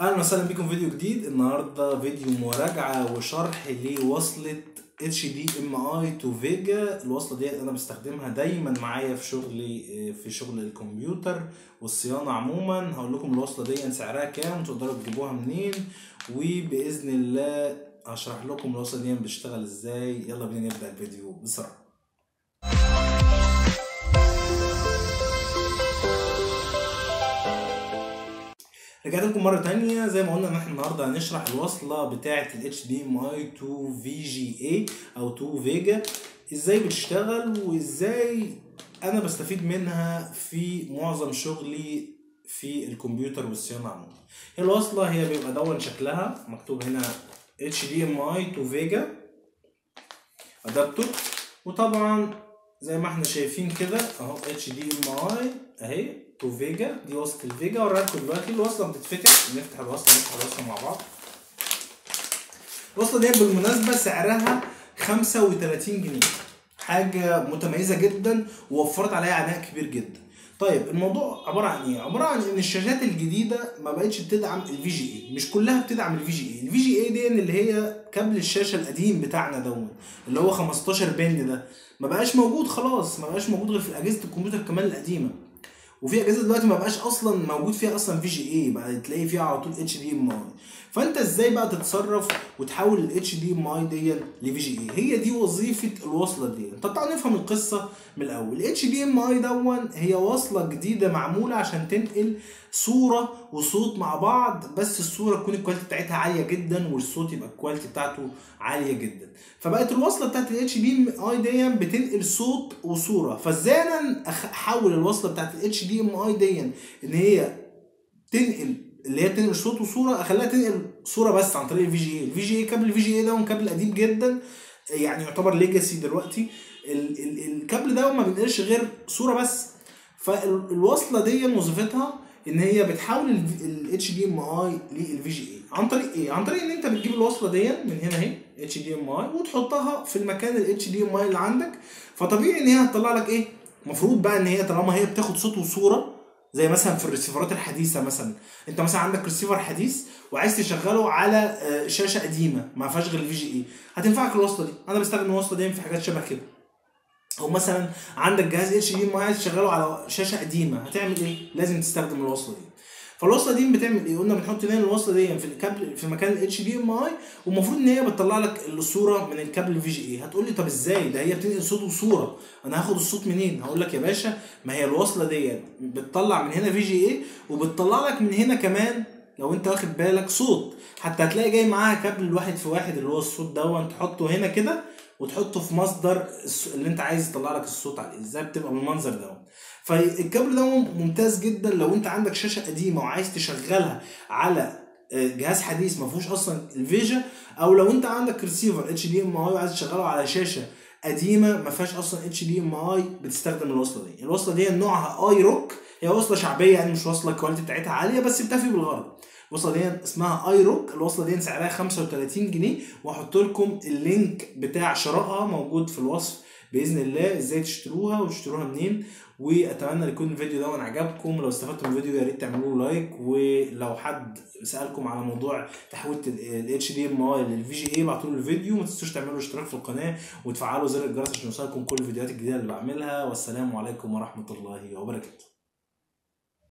أهلا وسهلا في فيديو جديد. النهارده فيديو مراجعة وشرح لوصلة HDMI to VGA الوصلة دي أنا بستخدمها دايما معايا في شغلي في شغل الكمبيوتر والصيانة عموما. هقول لكم الوصلة دي سعرها كام وتقدروا تجيبوها منين وبإذن الله هشرح لكم الوصلة دي بتشتغل إزاي. يلا بينا نبدأ الفيديو بسرعة. رجعت لكم مرة تانية. زي ما قلنا إن إحنا النهاردة هنشرح الوصلة بتاعة ال HDMI to VGA أو to Vega. إزاي بتشتغل وإزاي أنا بستفيد منها في معظم شغلي في الكمبيوتر والصيانة عموما. هي الوصلة هي بيبقى دون شكلها. مكتوب هنا HDMI to Vega. ادابتور وطبعا زي ما إحنا شايفين كده اهو HDMI اهي to VGA دي وصلة ال VGA اوريها لكم دلوقتي الوصلة بتتفتح نفتح الوصلة نفتح الوصلة مع بعض. الوصلة دي بالمناسبة سعرها 35 جنيه حاجة متميزة جدا ووفرت عليها عناء كبير جدا. طيب الموضوع عبارة عن إيه؟ عبارة عن إن الشاشات الجديدة ما بقتش بتدعم ال VGA، مش كلها بتدعم ال VGA، ال VGA دي اللي هي كابل الشاشة القديم بتاعنا دوت اللي هو 15 pin ده. ما بقاش موجود خلاص ما بقاش موجود غير في أجهزة الكمبيوتر كمان القديمة. وفي أجهزة دلوقتي ما بقاش أصلا موجود فيها أصلا VGA بقى تلاقي فيها على طول HDMI فأنت إزاي بقى تتصرف وتحول ال HDMI دي ل VGA هي دي وظيفة الوصلة دي. طب تعالى نفهم القصة من الأول. الاتش دي ام اي دون هي وصلة جديدة معمولة عشان تنقل صورة وصوت مع بعض بس الصورة تكون ال quality بتاعتها عالية جدا والصوت يبقى ال quality بتاعته عالية جدا. فبقت الوصلة بتاعت ال HDMI دي بتنقل صوت وصورة. فإزاي أنا أحول الوصلة بتاعت ال HDMI دي ان هي تنقل اللي هي بتنقل صوت وصورة أخليها تنقل صورة بس عن طريق ال VGA ال VGA كابل ال VGA ده كابل قديم جدا يعني يعتبر legacy دلوقتي. ال ال الكابل ده ما بينقلش غير صورة بس. فالوصلة دي وظيفتها إن هي بتحول ال HDMI لل VGA عن طريق إيه؟ عن طريق إن أنت بتجيب الوصلة دي من هنا أهي HDMI وتحطها في المكان ال HDMI اللي عندك. فطبيعي إن هي هتطلع لك إيه؟ المفروض بقى إن هي طالما هي بتاخد صوت وصورة زي مثلا في الريسيفرات الحديثة مثلا. أنت مثلا عندك ريسيفر حديث وعايز تشغله على شاشة قديمة ما فيهاش غير ال VGA هتنفعك الوصله دي. أنا بستخدم الوصله دي في حاجات شبه كده. أو مثلا عندك جهاز HDMI عايز تشغله على شاشة قديمة. هتعمل إيه؟ لازم تستخدم الوصله دي. فالوصله دي بتعمل إيه؟ قلنا بنحط هنا الوصله دي في الكابل في مكان ال HDMI والمفروض إن هي بتطلع لك الصورة من الكابل ال VGA هتقول لي طب إزاي؟ ده هي بتنقل صوت وصورة. أنا هاخد الصوت منين؟ هقول لك يا باشا ما هي الوصله دي بتطلع من هنا VGA وبتطلع لك من هنا كمان لو أنت واخد بالك صوت. حتى هتلاقي جاي معاها كابل الواحد في واحد اللي هو الصوت دوت تحطه هنا كده وتحطه في مصدر اللي انت عايز يطلع لك الصوت عليه. إزاي بتبقى بالمنظر ده؟ فالكابل ده ممتاز جدا لو انت عندك شاشة قديمة وعايز تشغلها على جهاز حديث ما فيهوش أصلا ال VGA أو لو انت عندك receiver HDMI وعايز تشغله على شاشة قديمة ما فيهاش أصلا HDMI بتستخدم الوصلة دي. الوصلة دي نوعها اي روك هي وصلة شعبية يعني مش وصلة ال quality بتاعتها عالية بس بتفي بالغرض. الوصلة دي اسمها اي روك الوصلة دي سعرها 35 جنيه. وهحط لكم ال link بتاع شرائها موجود في الوصف بإذن الله. إزاي تشتروها وتشتروها منين. وأتمنى يكون الفيديو ده عجبكم. لو استفدتوا من الفيديو يا ريت تعملوا له like. ولو حد سألكم على موضوع تحويل اي للفي جي اي ابعتوا له الفيديو. ما تنسوش تعملوا اشتراك في القناة وتفعلوا زر الجرس عشان يوصلكم كل الفيديوهات الجديدة اللي بعملها. والسلام عليكم ورحمة الله وبركاته.